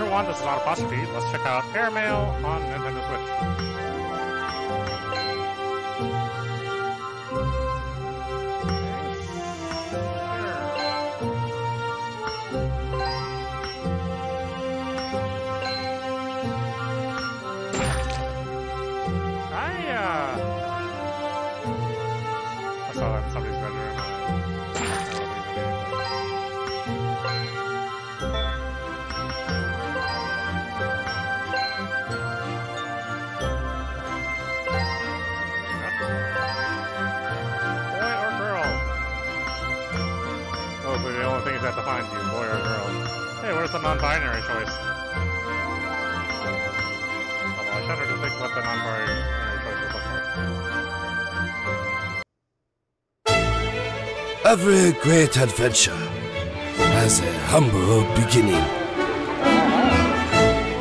who won, this is not apostrophe. Let's check out Air Mail on Nintendo Switch. Every great adventure has a humble beginning.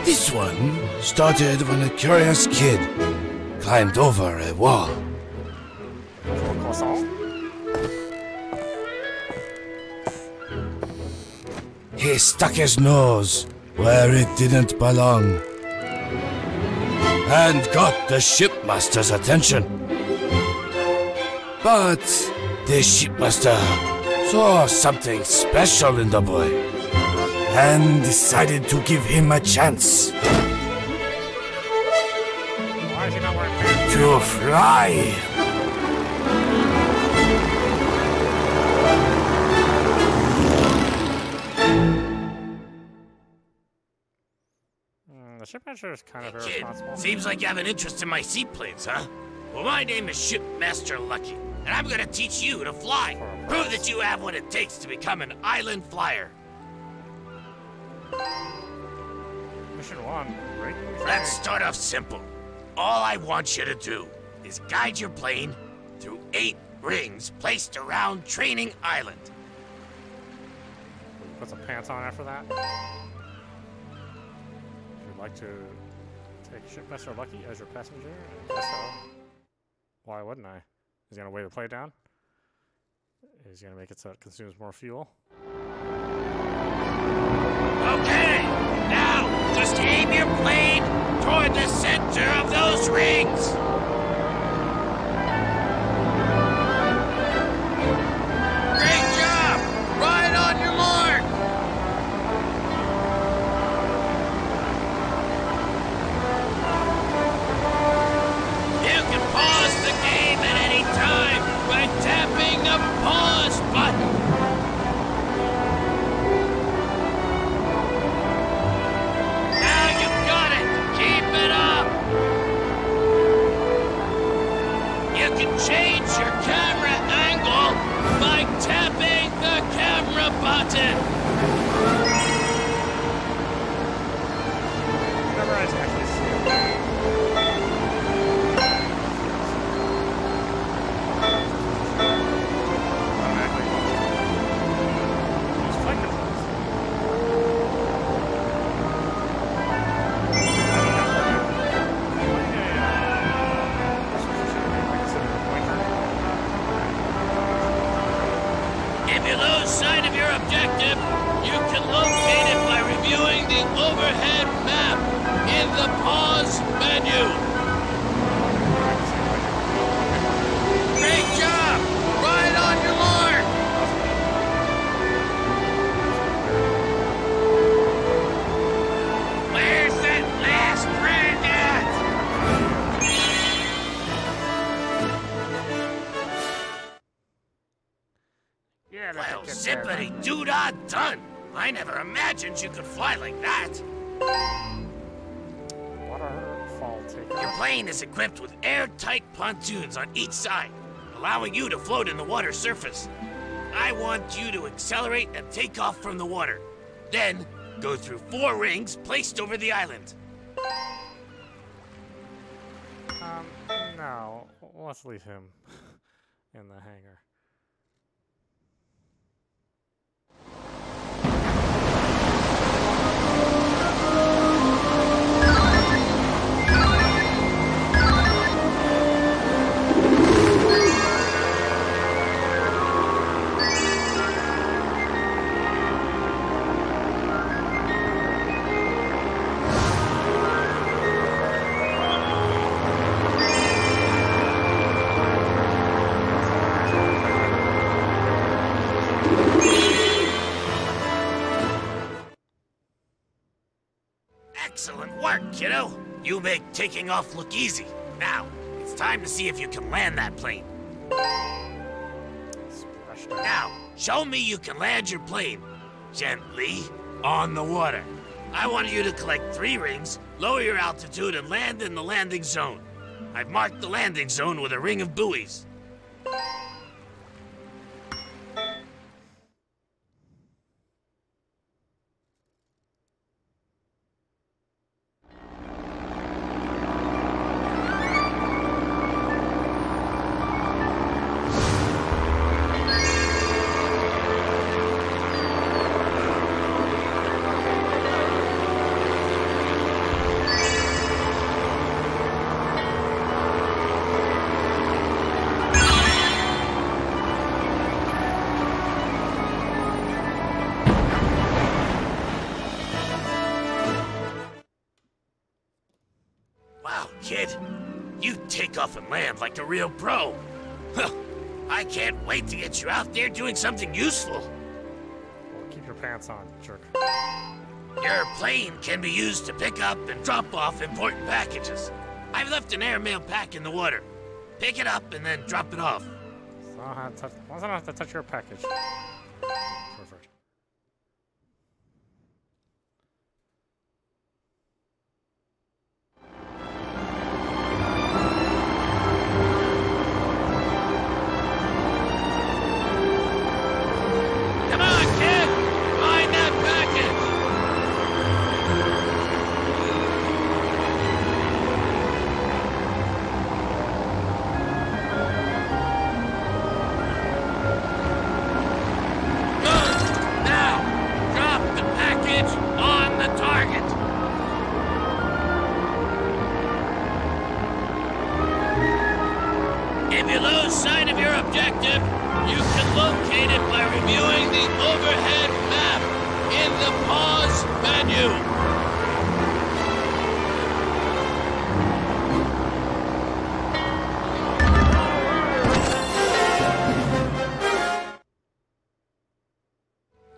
This one started when a curious kid climbed over a wall. He stuck his nose where it didn't belong and got the shipmaster's attention. But the shipmaster saw something special in the boy and decided to give him a chance Why is he not wearing to fly. Mm, the shipmaster is kind of Kid, irresponsible. seems like you have an interest in my seaplanes, huh? Well, my name is Shipmaster Lucky, and I'm gonna teach you to fly. Prove that you have what it takes to become an island flyer. Mission one, right? Let's start off simple. All I want you to do is guide your plane through eight rings placed around Training Island. Put some pants on after that. Would you'd like to take Shipmaster Lucky as your passenger? I guess so. Why wouldn't I? Is he gonna weigh the plane down? Is he gonna make it so it consumes more fuel? Okay, now just aim your plane toward the center of those rings. Doo-dah done! I never imagined you could fly like that. Waterfall takeoff. Your plane is equipped with airtight pontoons on each side, allowing you to float in the water surface. I want you to accelerate and take off from the water. Then, go through four rings placed over the island. Um, no. Let's leave him in the hangar. You know, you make taking off look easy. Now, it's time to see if you can land that plane. Now, show me you can land your plane gently on the water. I want you to collect three rings, lower your altitude, and land in the landing zone. I've marked the landing zone with a ring of buoys. A real pro. Huh. I can't wait to get you out there doing something useful. Well, keep your pants on, jerk. Your plane can be used to pick up and drop off important packages. I've left an airmail pack in the water. Pick it up and then drop it off. So I don't have to touch, as long as I don't have to touch your package. You can locate it by reviewing the overhead map in the pause menu.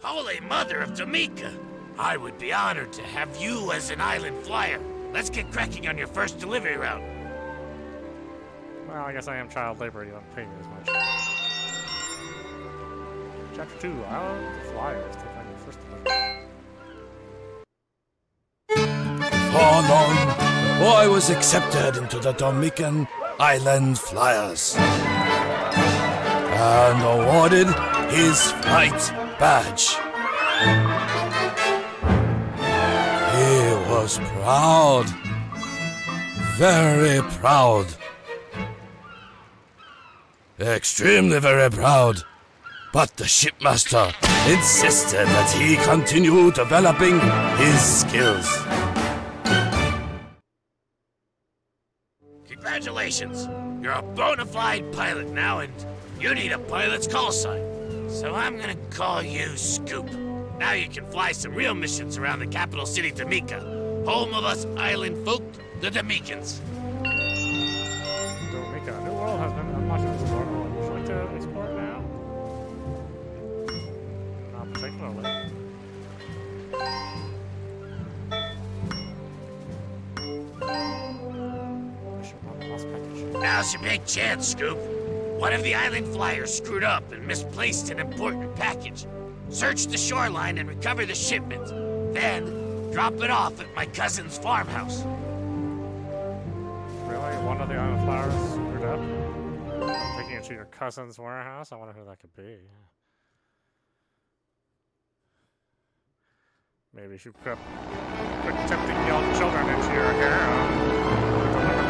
Holy Mother of Domeeka! I would be honored to have you as an island flyer. Let's get cracking on your first delivery route. Well, I guess I am child labor. You don't pay me as much. Chapter 2, Island of Flyers. Take on your first delivery. For long, the boy was accepted into the Domeekan Island Flyers and awarded his flight badge. He was proud, very proud, extremely very proud. But the shipmaster insisted that he continue developing his skills. Congratulations! You're a bona fide pilot now, and you need a pilot's call sign. So I'm gonna call you Scoop. Now you can fly some real missions around the capital city, Domeeka, home of us island folk, the Domeekans. Now's your big chance, Scoop. One of the island flyers screwed up and misplaced an important package. Search the shoreline and recover the shipment. Then, drop it off at my cousin's farmhouse. Really? One of the island flyers screwed up? Taking it to your cousin's warehouse? I wonder who that could be. Maybe should quit, quit tempting young children into your harem.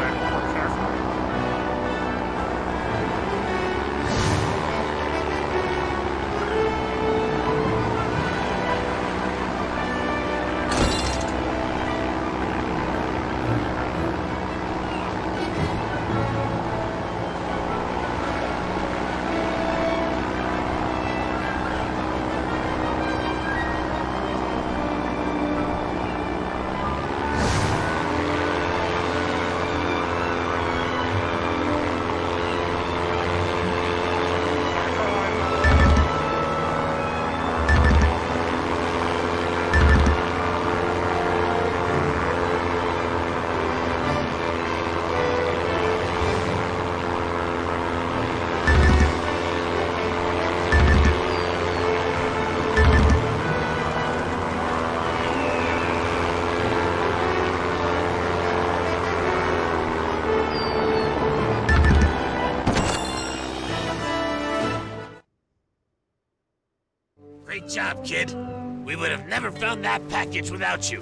Job, kid. We would have never found that package without you.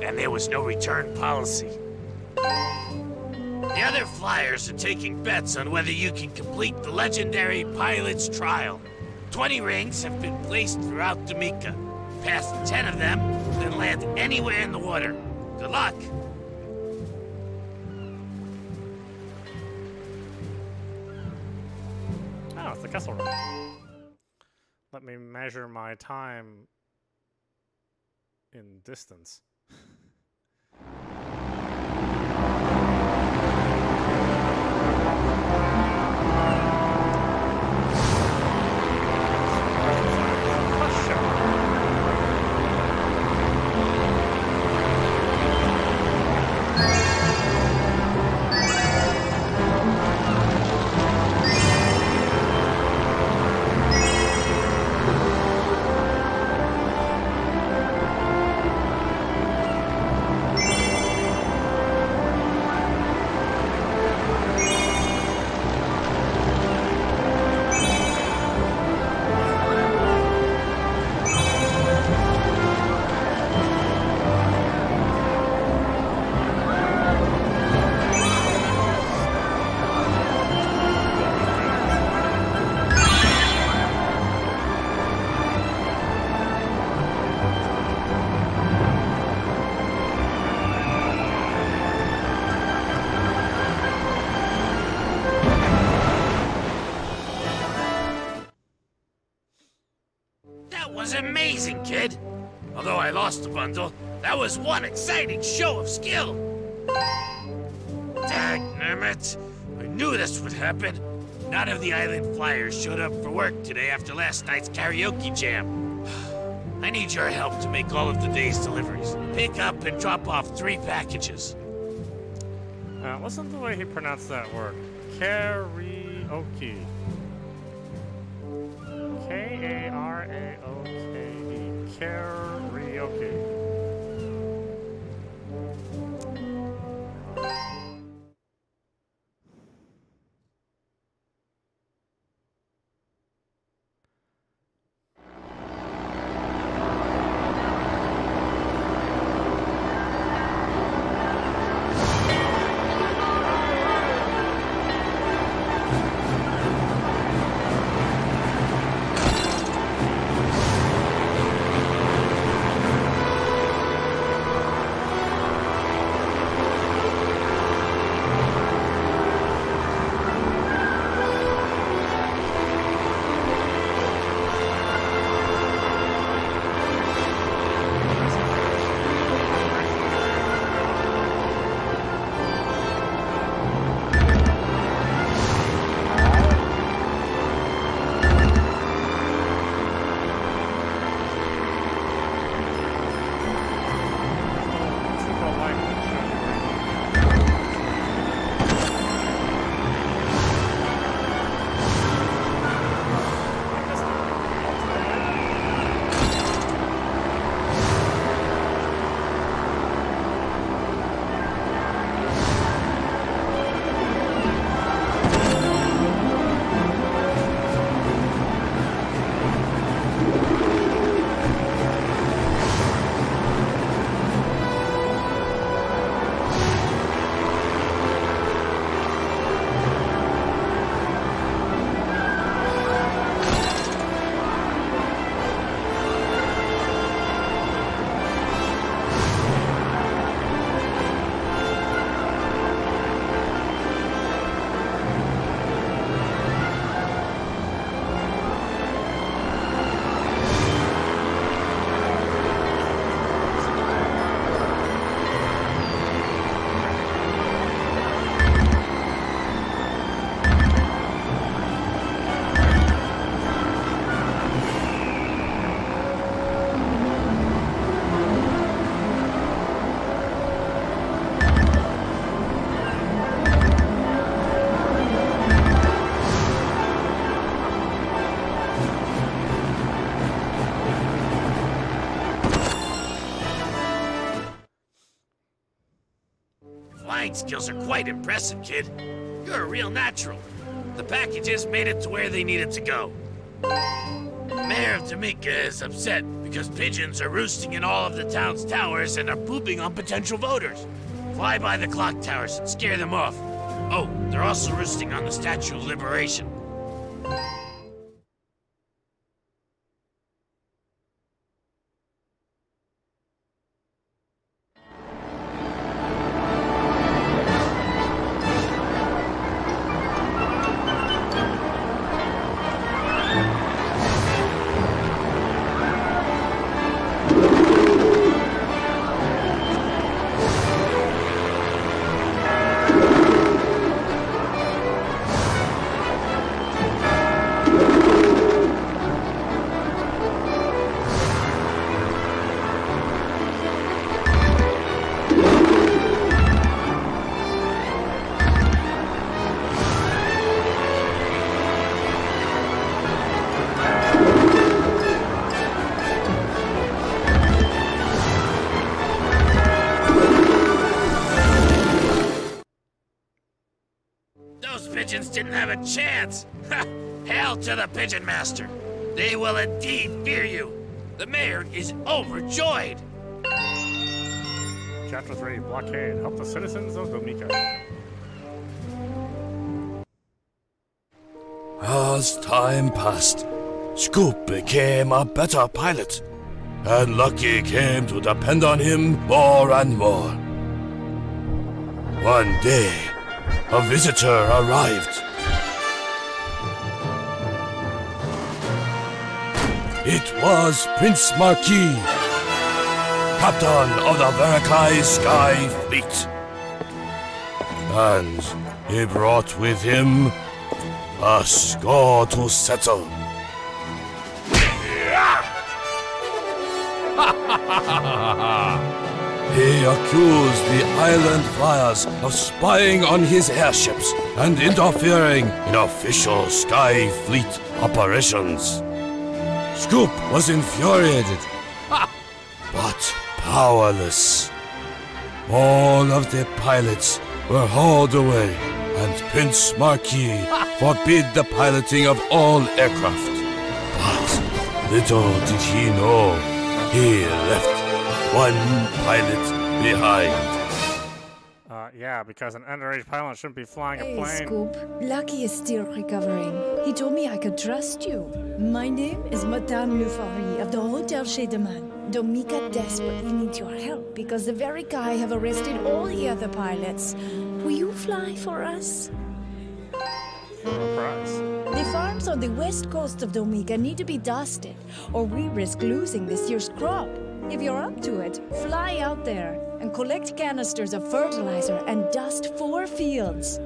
And there was no return policy. The other flyers are taking bets on whether you can complete the legendary pilot's trial. 20 rings have been placed throughout Domeeka. Pass 10 of them, then land anywhere in the water. Good luck! Oh, it's the castle Run. Measure my time in distance. amazing, kid! Although I lost the bundle, that was one exciting show of skill! Dagnammit! I knew this would happen! None of the island flyers showed up for work today after last night's karaoke jam. I need your help to make all of the day's deliveries. Pick up and drop off three packages. Uh, listen to the way he pronounced that word. Karaoke. K A Skills are quite impressive, kid. You're a real natural. The packages made it to where they needed to go. Mayor of Domeeka is upset because pigeons are roosting in all of the town's towers and are pooping on potential voters. Fly by the clock towers and scare them off. Oh, they're also roosting on the Statue of Liberation. A chance. Ha! Hail to the Pigeon Master. They will indeed fear you. The mayor is overjoyed. Chapter 3 Blockade. Help the citizens of Domeeka. As time passed, Scoop became a better pilot, and Lucky came to depend on him more and more. One day, a visitor arrived. It was Prince Marquis, captain of the Verakai Sky Fleet. And he brought with him a score to settle. he accused the island flyers of spying on his airships and interfering in official Sky Fleet operations. Scoop was infuriated, but powerless. All of the pilots were hauled away, and Prince Marquis forbid the piloting of all aircraft. But little did he know, he left one pilot behind. Yeah, because an underage pilot shouldn't be flying a Hey, plane. Scoop. Lucky is still recovering. He told me I could trust you. My name is Madame Lufari of the Hotel Chez Deman. Domeeka desperately needs your help because the very guy have arrested all the other pilots. Will you fly for us? No prize. The farms on the west coast of Domeeka need to be dusted, or we risk losing this year's crop. If you're up to it, fly out there and collect canisters of fertilizer and dust four fields.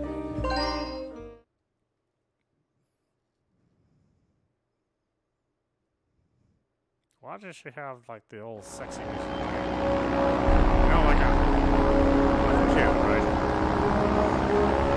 Why does she have like the old sexy music? You know, like a, like a kid, right?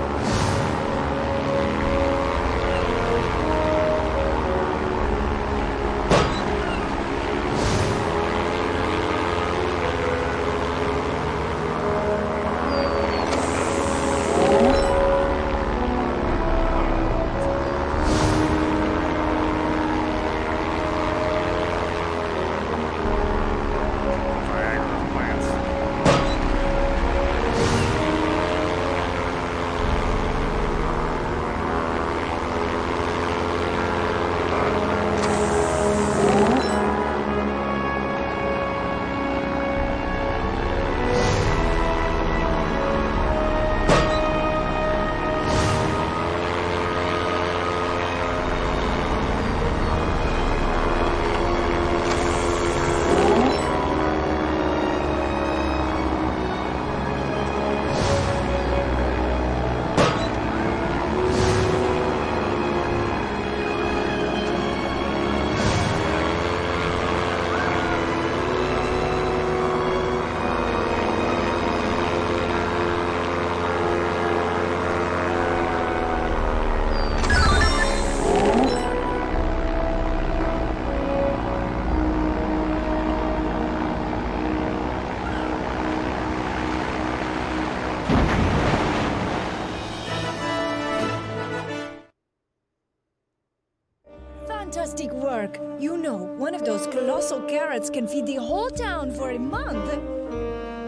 You know, one of those colossal carrots can feed the whole town for a month.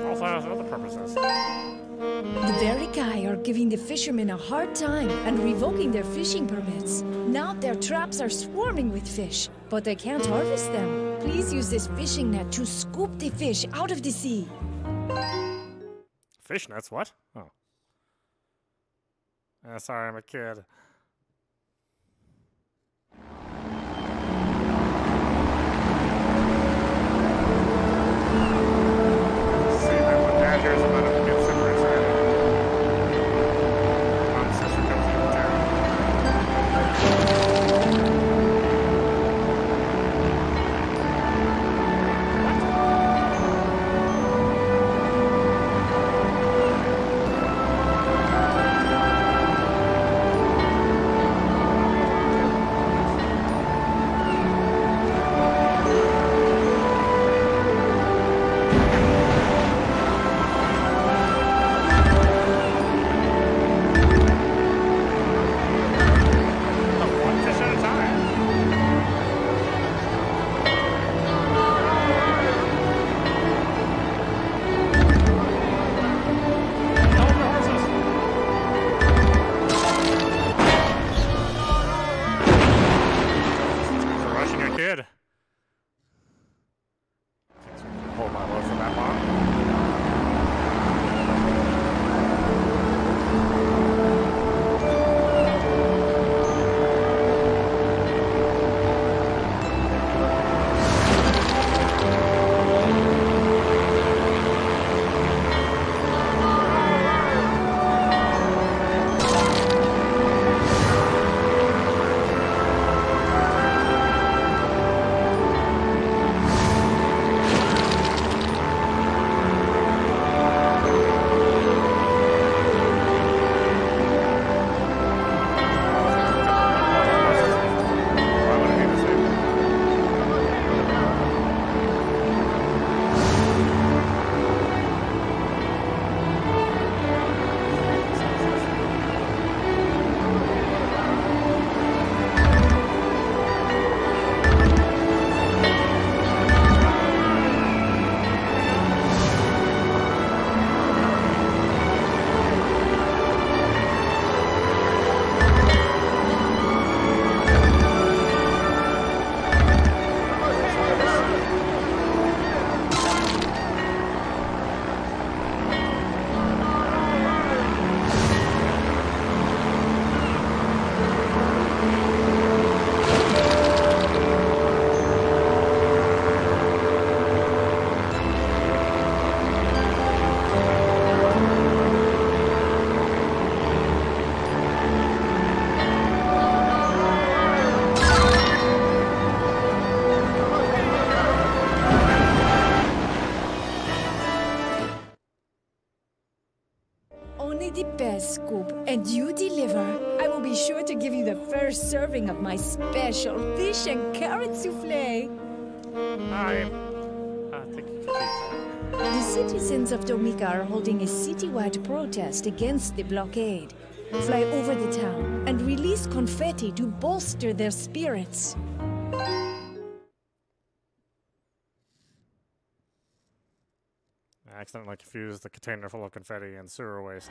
Also has other purposes. The very guy are giving the fishermen a hard time and revoking their fishing permits. Now their traps are swarming with fish, but they can't harvest them. Please use this fishing net to scoop the fish out of the sea. Fish nets, what? Oh. Uh, sorry, I'm a kid. Best scoop, and you deliver. I will be sure to give you the first serving of my special fish and carrot souffle. I, I think you can keep that. The citizens of Domeeka are holding a citywide protest against the blockade. Fly over the town and release confetti to bolster their spirits. I accidentally confused the container full of confetti and sewer waste.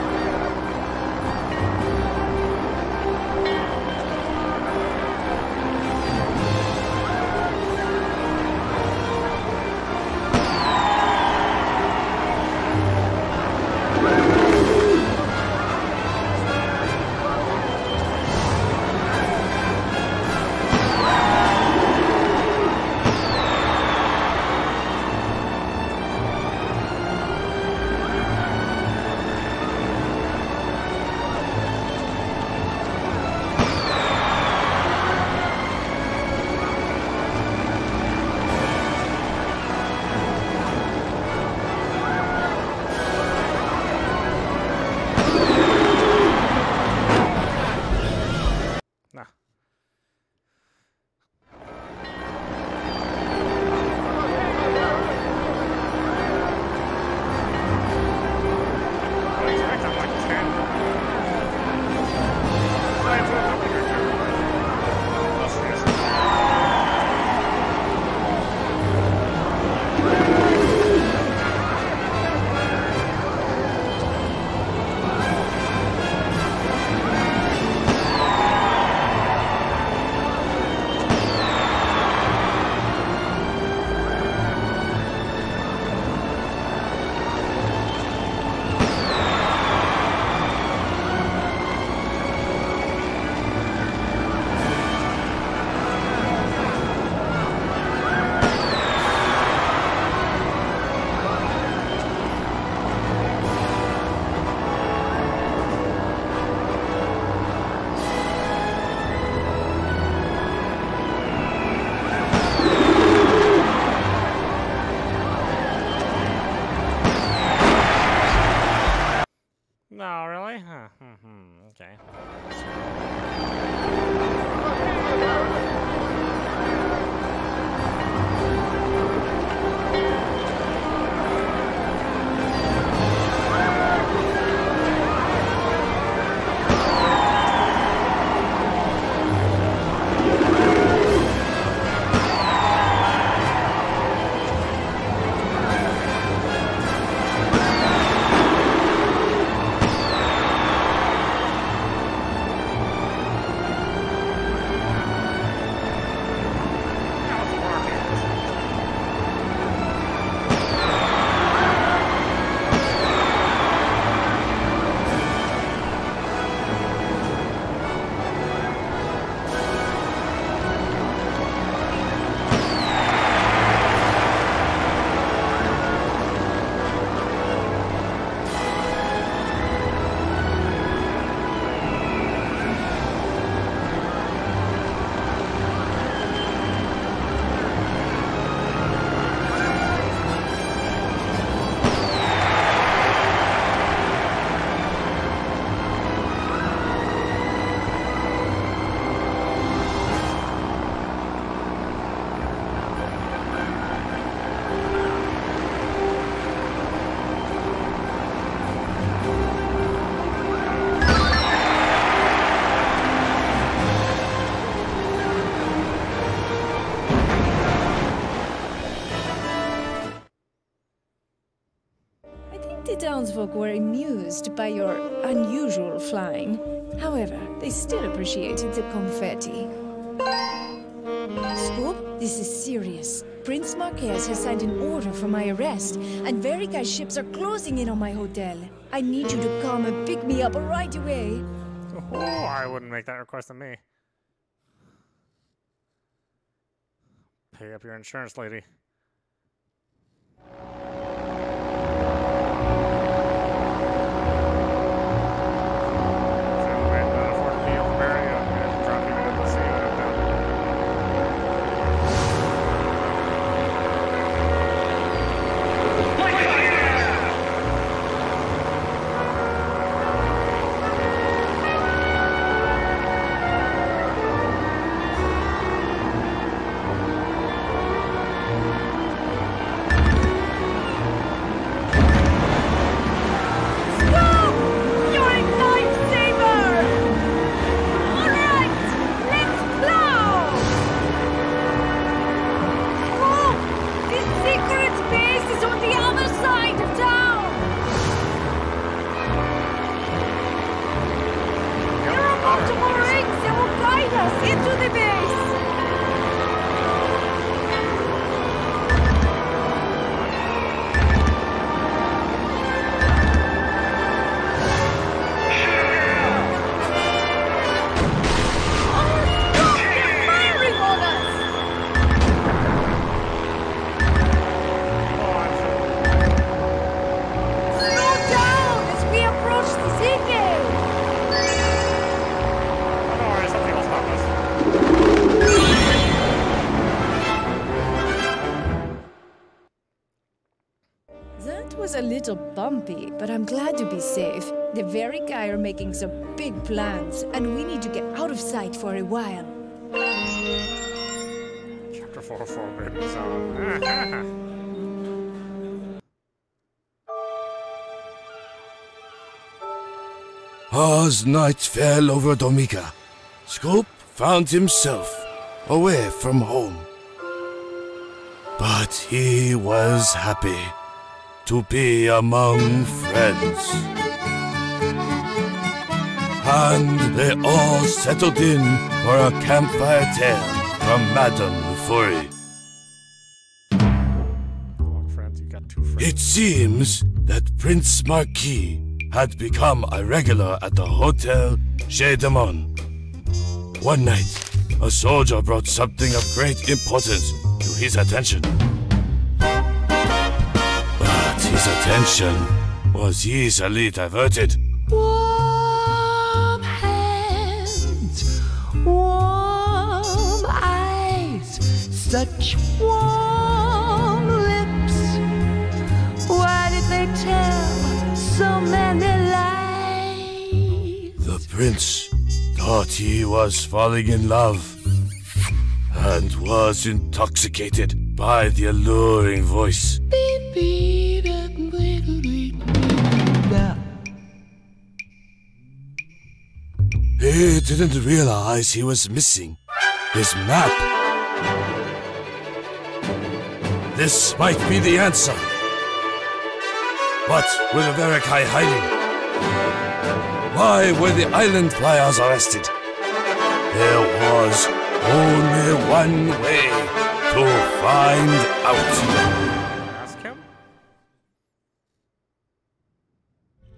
townsfolk were amused by your unusual flying. However, they still appreciated the confetti. Scoop, this is serious. Prince Marquez has signed an order for my arrest, and Verica's ships are closing in on my hotel. I need you to come and pick me up right away. Oh, I wouldn't make that request of me. Pay up your insurance, lady. Little bumpy, but I'm glad to be safe. The Verakai are making some big plans, and we need to get out of sight for a while. Chapter 404 Baby As night fell over Domeeka, Scoop found himself away from home. But he was happy to be among friends. And they all settled in for a campfire tale from Madame Lufuri. Look, friends, you got two friends. It seems that Prince Marquis had become a regular at the Hotel Chez Demon. One night, a soldier brought something of great importance to his attention. His attention was easily diverted. Warm hands, warm eyes, such warm lips. Why did they tell so many lies? The prince thought he was falling in love and was intoxicated by the alluring voice. He didn't realize he was missing his map. This might be the answer. What were the Verakai hiding? Why were the island flyers arrested? There was only one way to find out. Ask him?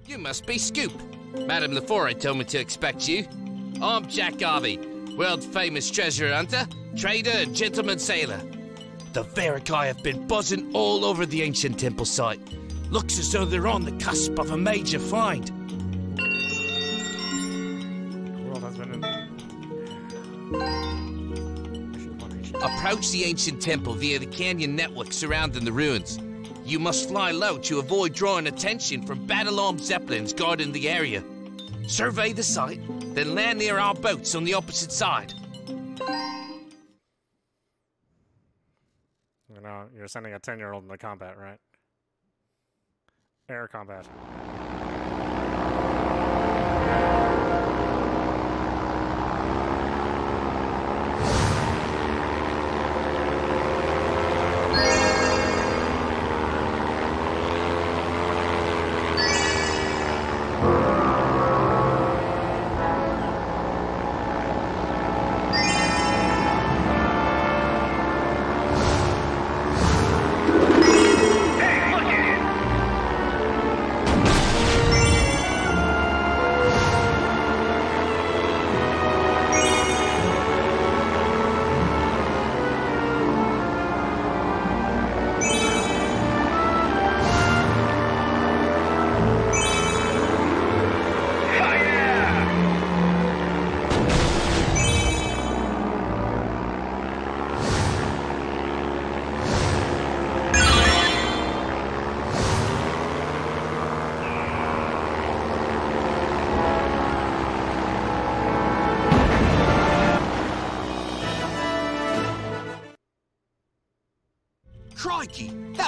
You must be Scoop. Madame Lefore told me to expect you. I'm Jack Garvey, world famous treasure hunter, trader, and gentleman sailor. The Verakai have been buzzing all over the ancient temple site. Looks as though they're on the cusp of a major find. Approach the ancient temple via the canyon network surrounding the ruins. You must fly low to avoid drawing attention from battle-armed zeppelins guarding the area. Survey the site, then land near our boats on the opposite side. You know, you're sending a 10 year old into combat, right? Air combat.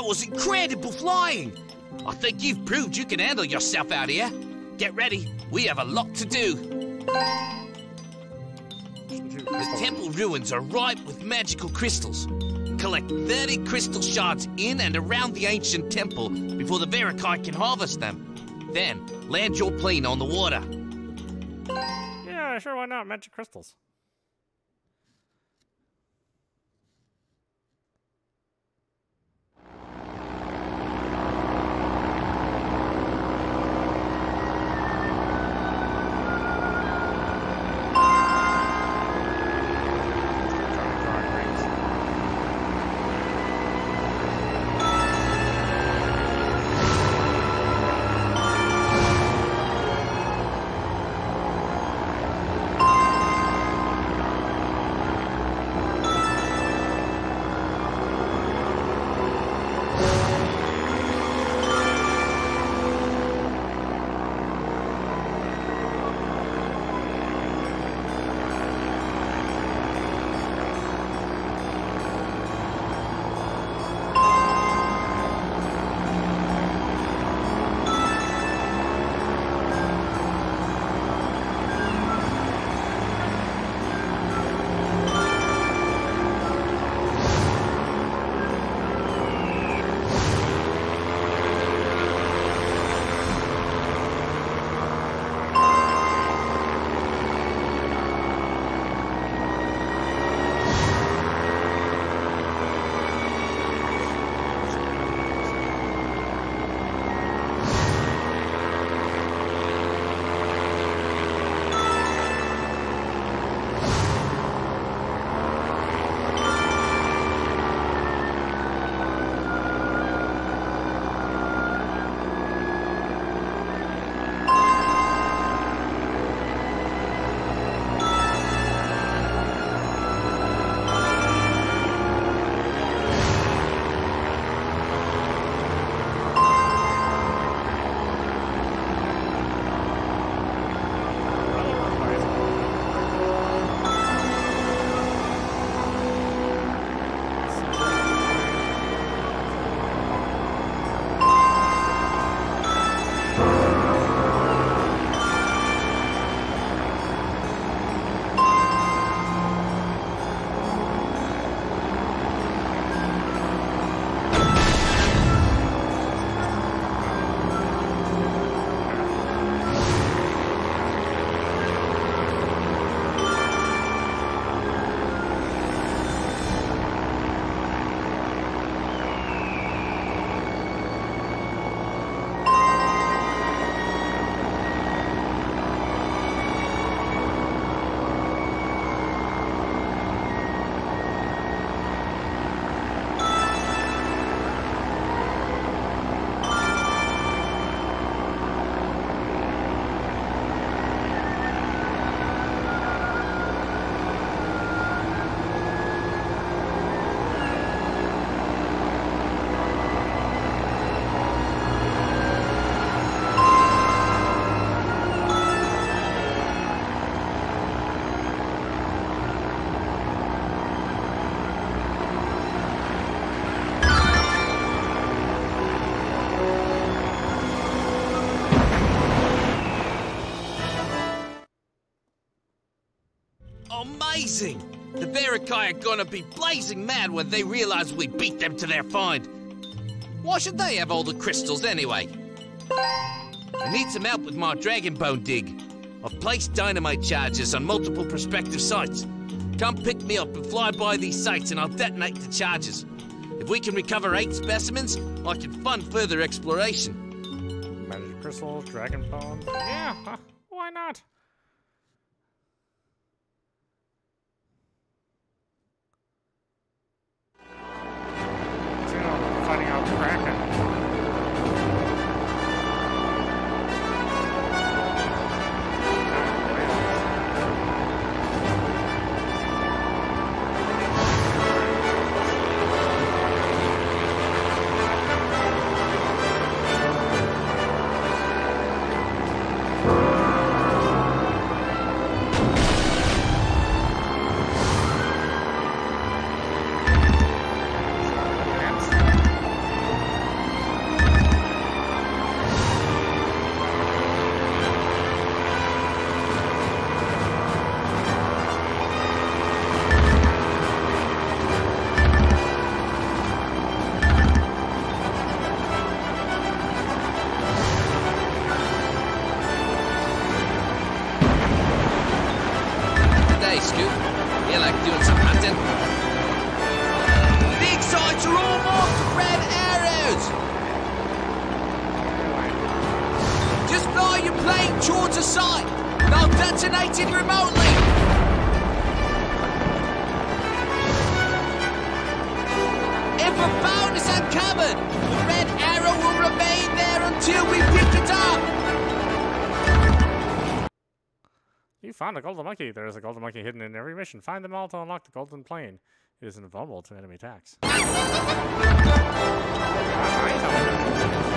That was incredible flying! I think you've proved you can handle yourself out here. Get ready, we have a lot to do. The temple ruins are ripe with magical crystals. Collect 30 crystal shards in and around the ancient temple before the Verakai can harvest them. Then, land your plane on the water. Yeah, sure, why not? Magic crystals. Amazing! The Verakai are gonna be blazing mad when they realize we beat them to their find. Why should they have all the crystals anyway? I need some help with my dragon bone dig. I've placed dynamite charges on multiple prospective sites. Come pick me up and fly by these sites and I'll detonate the charges. If we can recover eight specimens, I can fund further exploration. Magic crystals, dragon bones. Yeah, why not? Found a golden monkey. There is a golden monkey hidden in every mission. Find them all to unlock the golden plane. It is invulnerable to enemy attacks.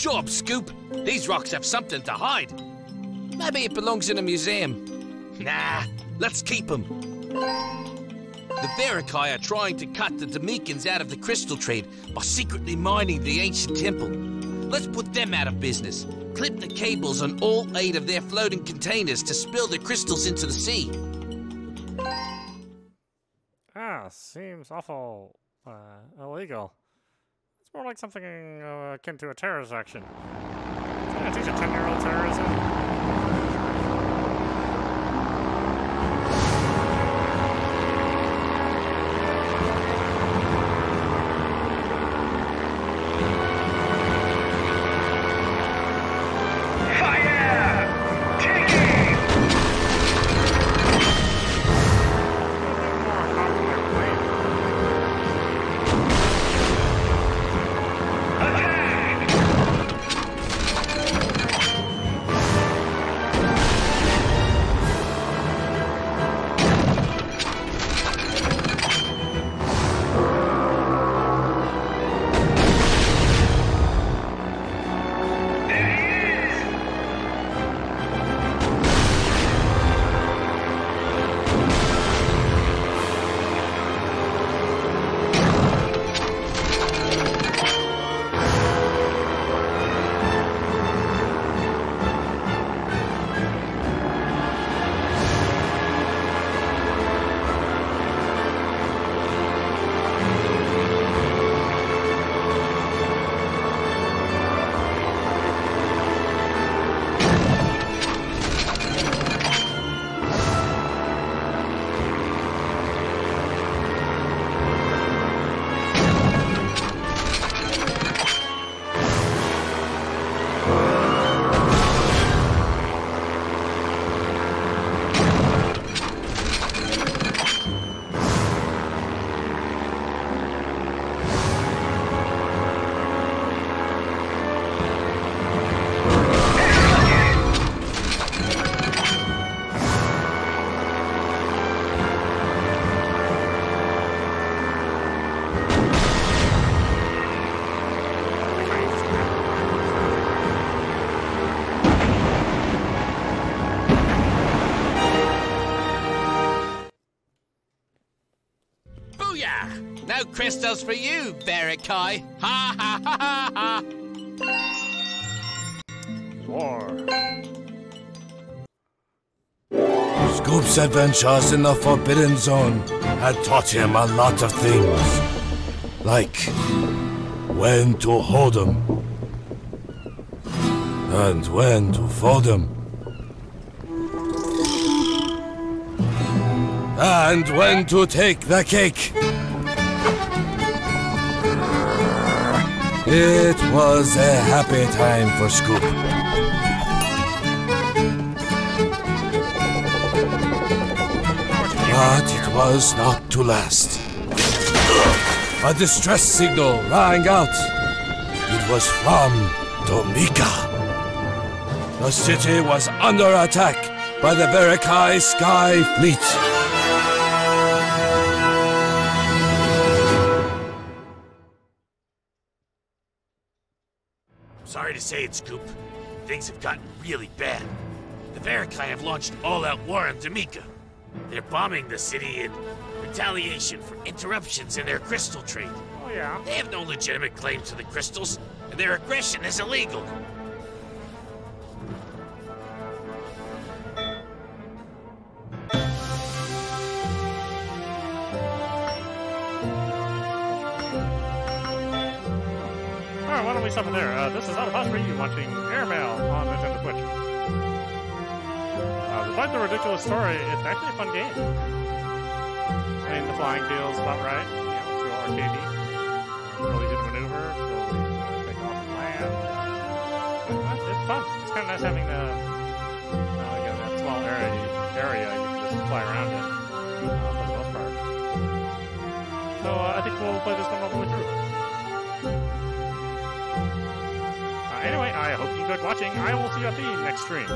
job, Scoop. These rocks have something to hide. Maybe it belongs in a museum. Nah, let's keep them. The Verakai are trying to cut the Domeekans out of the crystal trade by secretly mining the ancient temple. Let's put them out of business. Clip the cables on all eight of their floating containers to spill the crystals into the sea. Ah, seems awful uh, illegal. It's more like something uh, akin to a terrorist action. I teach a 10 year old terrorism? No crystals for you, Verakai. Ha ha ha ha ha! War. Scoop's adventures in the Forbidden Zone had taught him a lot of things. Like when to hold 'em and when to fold 'em, And when to take the cake. It was a happy time for Scoop. But it was not to last. A distress signal rang out. It was from Domeeka. The city was under attack by the Verakai Sky Fleet. Sorry to say it, Scoop. Things have gotten really bad. The Verakai have launched all-out war on Domeeka. They're bombing the city in retaliation for interruptions in their crystal trade. Oh, yeah. They have no legitimate claim to the crystals, and their aggression is illegal. We stop it there? Uh, this is you watching Air Mail on Nintendo Switch. Uh, despite the ridiculous story, it's actually a fun game. I mean, the flying feels about right. You know, it's real arcadey. Really to maneuver, it's really to take off and land. Uh, It's fun. It's kind of nice having the, uh, you know, that small area, area you can just fly around in, uh, for the most part. So uh, I think we'll play this one all the way through. Anyway, I hope you enjoyed watching. I will see you at the next stream.